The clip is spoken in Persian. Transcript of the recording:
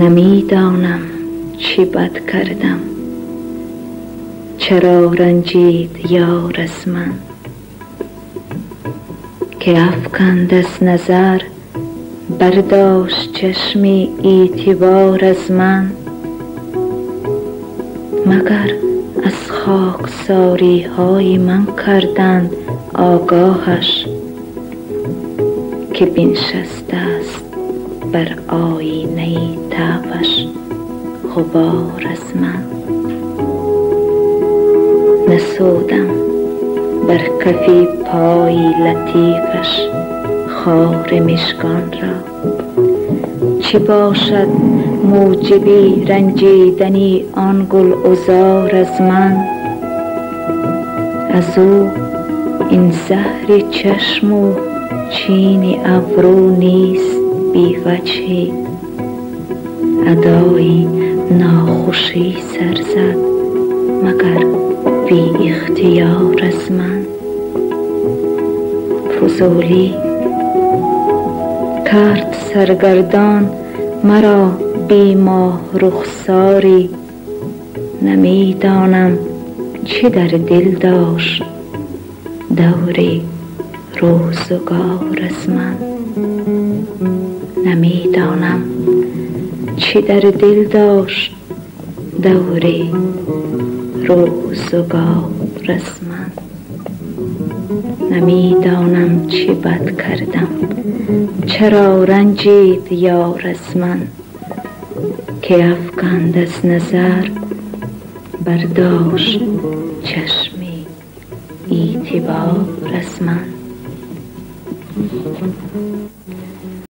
نمی‌دانم چی بد کردم. چرا رنجید یار از من؟ که افکند از نظر برداشت چشمی ایتیوار از من. مگر از خاکساری های من کردند آگاهش که بنشسته است بر آینه تابش غبار از من. نسودم بر کفی پای لطیفش خار مشکان را. چه باشد موجبی رنجیدنی آن گل عذار از من؟ از او این زهر چشم و چین ابرو نیست. بی وجهی ادای ناخوشی سر زد مگر بی اختیار از من؟ فضولی کرد سرگردان مرا بی ماه رخساری. نمی‌دانم چه در دل داشت. دوری روزگار از من. نمی‌دانم. چه در دل داشت دوری روزگار از من نمی‌دانم چه بد کردم. چرا رنجید یار از من که افکند از نظر برداشت چشمی ایتبار از من